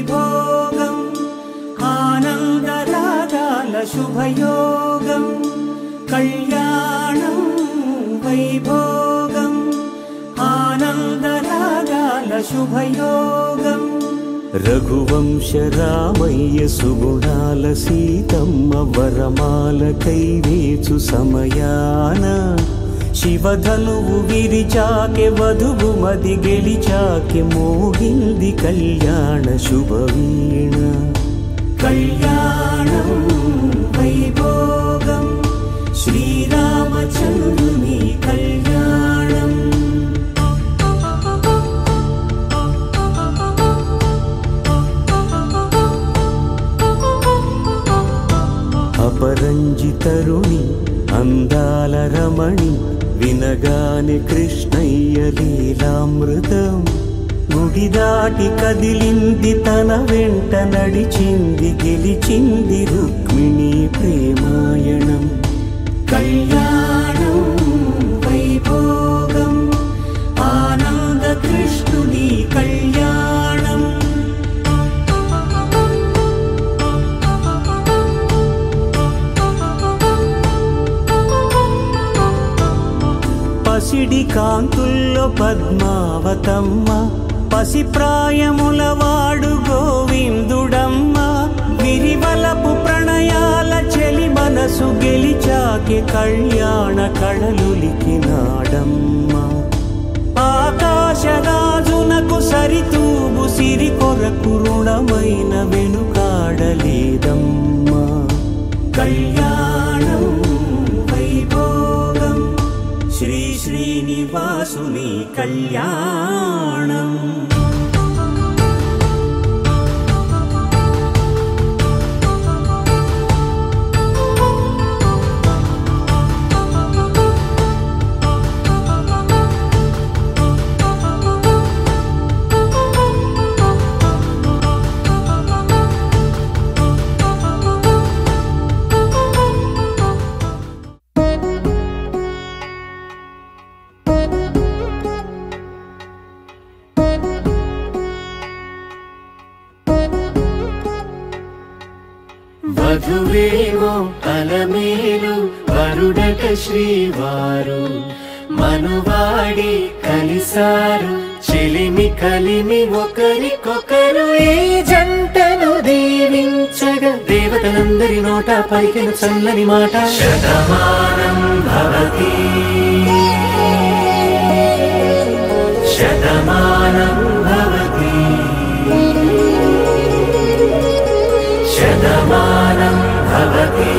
भोगम्। आनन्दरागालशुभयोगम् कल्याणं वैभोगम्। आनन्दरागालशुभयोगम् रघुवंश आनादरादालशुभयोगं रघुवंशरामय्य सुगुणालसीतं वरमालकैरीसु समयान। శివధనువు విరిచాకె వధువు మది గెలిచాకె మోగింది కళ్యాణ శుభవీణ. కళ్యాణం వైభోగం శ్రీరామచంద్రుని కళ్యాణం. అపరంజి తరుణి అందాల రమణి వినగాని కృష్ణయ్య లీలామృతం. గుడి దాటి కదిలింది తన వెంట నడిచింది గెలిచింది రుక్మిణి ప్రేమాయణం. కళ్యాణ కాంతుల్లో పద్మావతమ్మ పసిప్రాయముల వాడు గోవిందుడమ్మ. విరివలపు ప్రణయాల చెలి మనసు గెలిచాకి కళ్యాణ కళలులికినాడమ్మ ఆకాశరాజునకు సరితూబు సిరి కొరకు రుణమైన వెనుకాడలేదమ్మ. కళ్యాణం श्रीनिवासुनि कल्याणम्। వధువేమో అలమేలు వరుడట శ్రీవారు. మనువాడి కలిసారు చెలిమి కలిమి ఒకరికొకరు ఏ జంటను దీవించగా దేవతలందరి నోట పలికిన చల్లని మాట. శతమానం భవతి. Shatamanam Love Parvati